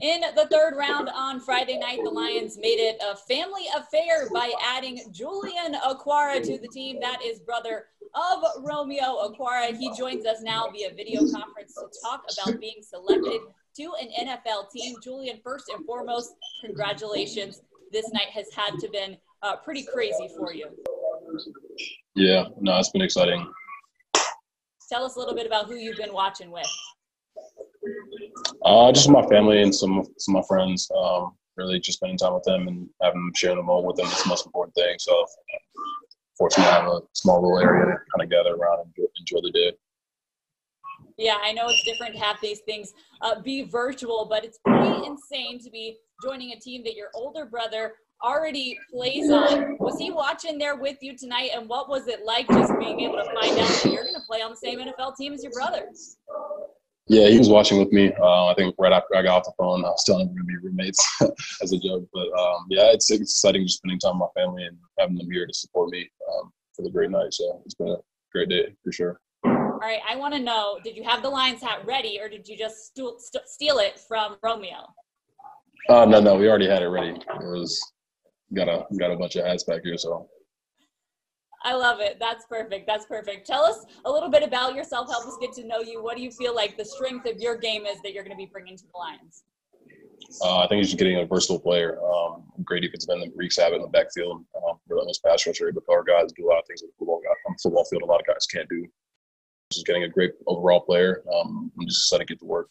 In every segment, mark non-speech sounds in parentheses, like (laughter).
In the third round on Friday night, the Lions made it a family affair by adding Julian Okwara to the team. That is brother of Romeo Okwara. He joins us now via video conference to talk about being selected to an NFL team. Julian, first and foremost, congratulations. This night has had to been uh, pretty crazy for you. Yeah, no, it's been exciting. Tell us a little bit about who you've been watching with. Uh, just my family and some some of my friends. Um, really, just spending time with them and having them share the moment with them is the most important thing. So, fortunate to have a small little area to kind of gather around and enjoy, enjoy the day. Yeah, I know it's different to have these things uh, be virtual, but it's pretty insane to be joining a team that your older brother already plays on. Was he watching there with you tonight? And what was it like just being able to find out that you're going to play on the same NFL team as your brother? Yeah, he was watching with me. Uh, I think right after I got off the phone, I was telling him we're to be roommates (laughs) as a joke. But um, yeah, it's, it's exciting just spending time with my family and having them here to support me um, for the great night. So it's been a great day for sure. All right, I want to know: Did you have the Lions hat ready, or did you just st- st- steal it from Romeo? Uh, no, no, we already had it ready. It was got a got a bunch of hats back here, so. I love it. That's perfect. That's perfect. Tell us a little bit about yourself. Help us get to know you. What do you feel like the strength of your game is that you're going to be bringing to the Lions? Uh, I think he's just getting a versatile player. Um, great defensive end that wreaks havoc in the backfield. Um, relentless pass rusher, but our guys do a lot of things the football, on the football field a lot of guys can't do. Just getting a great overall player. Um, I'm just excited to get to work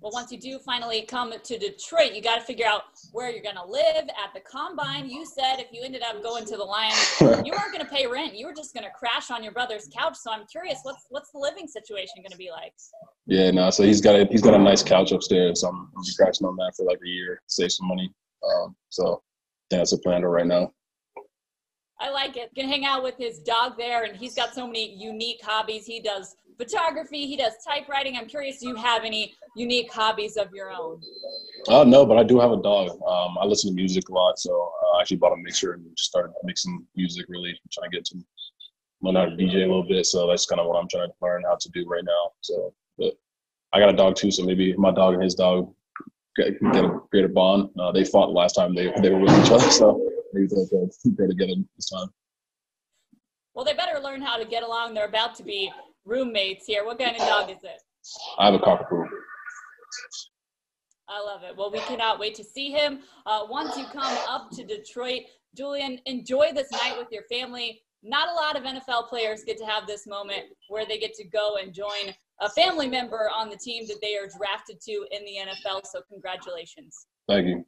well, once you do finally come to Detroit, you got to figure out where you're going to live. At the combine, you said if you ended up going to the Lions, (laughs) you weren't going to pay rent. You were just going to crash on your brother's couch. So I'm curious, what's what's the living situation going to be like? Yeah, no. So he's got a he's got a nice couch upstairs. So I'm, I'm crashing on that for like a year, save some money. Um, so that's a plan right now. I like it. Can hang out with his dog there, and he's got so many unique hobbies. He does photography. He does typewriting. I'm curious, do you have any unique hobbies of your own? Uh, no, but I do have a dog. Um, I listen to music a lot, so uh, I actually bought a mixer and just started mixing music. Really trying to get to learn how to DJ a little bit. So that's kind of what I'm trying to learn how to do right now. So, but I got a dog too, so maybe my dog and his dog get, get a greater bond. Uh, they fought last time they they were with each other, (laughs) so maybe they'll go together this time. Well, they better learn how to get along. They're about to be roommates here. What kind of dog is it? I have a cockapoo. I love it. Well, we cannot wait to see him uh, once you come up to Detroit. Julian, enjoy this night with your family. Not a lot of NFL players get to have this moment where they get to go and join a family member on the team that they are drafted to in the NFL. So, congratulations. Thank you.